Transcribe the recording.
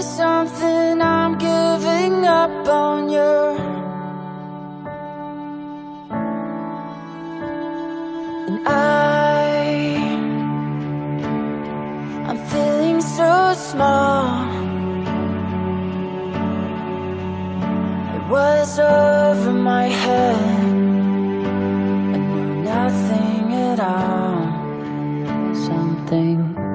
Something, I'm giving up on you. And I, I'm feeling so small. It was over my head. I knew nothing at all. Something